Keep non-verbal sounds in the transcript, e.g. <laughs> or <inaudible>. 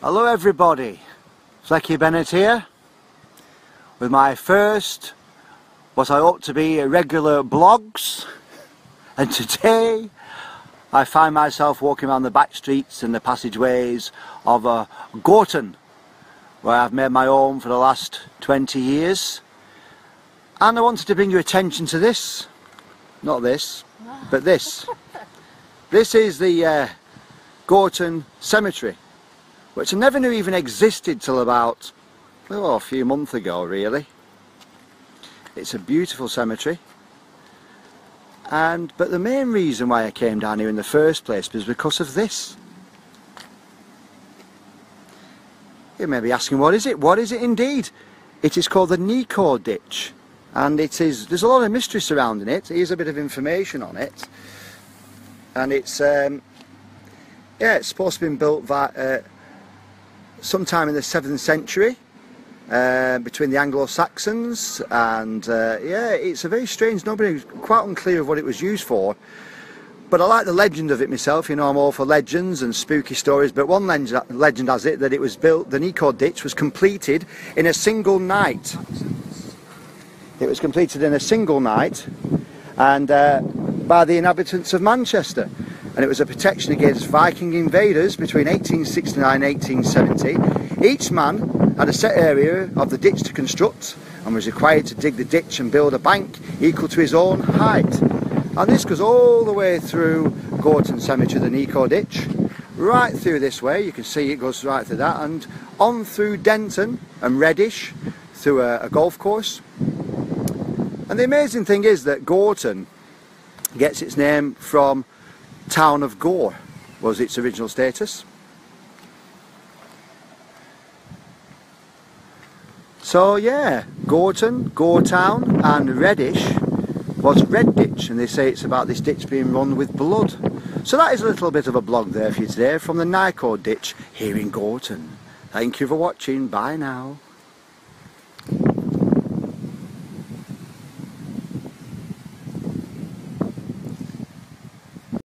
Hello everybody, Flecky Bennett here with my first what I ought to be regular blogs. And today I find myself walking around the back streets and the passageways of uh, Gorton where I've made my home for the last 20 years. And I wanted to bring your attention to this. Not this but this. <laughs> This is the uh, Gorton Cemetery which I never knew even existed till about oh, a few months ago really. It's a beautiful cemetery and but the main reason why I came down here in the first place was because of this. You may be asking what is it? What is it indeed? It is called the Nico Ditch and it is there's a lot of mystery surrounding it. Here's a bit of information on it and it's um, yeah it's supposed to have been built by, uh, sometime in the 7th century uh, between the Anglo-Saxons and uh, yeah it's a very strange nobody quite unclear of what it was used for. But I like the legend of it myself you know I'm all for legends and spooky stories but one legend, legend has it that it was built the Nico ditch was completed in a single night. It was completed in a single night and uh, by the inhabitants of Manchester and it was a protection against Viking invaders between 1869 and 1870. Each man had a set area of the ditch to construct and was required to dig the ditch and build a bank equal to his own height. And this goes all the way through Gorton Cemetery, the Nico ditch, right through this way, you can see it goes right through that, and on through Denton and Reddish, through a, a golf course. And the amazing thing is that Gorton gets its name from town of Gore was its original status. So yeah, Gorton, Goretown and Reddish was Red Ditch and they say it's about this ditch being run with blood. So that is a little bit of a blog there for you today from the Nico Ditch here in Gorton. Thank you for watching, bye now.